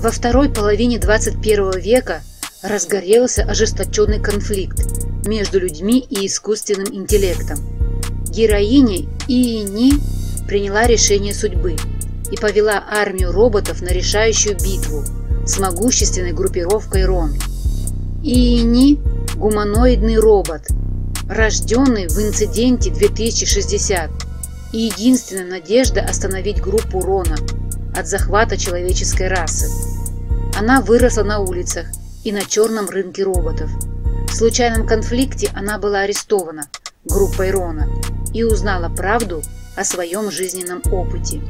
Во второй половине 21 века разгорелся ожесточенный конфликт между людьми и искусственным интеллектом. Героиня Иини приняла решение судьбы и повела армию роботов на решающую битву с могущественной группировкой Рон. Иини – гуманоидный робот, рожденный в инциденте 2060 и единственная надежда остановить группу Рона от захвата человеческой расы. Она выросла на улицах и на черном рынке роботов. В случайном конфликте она была арестована группой Рона и узнала правду о своем жизненном опыте.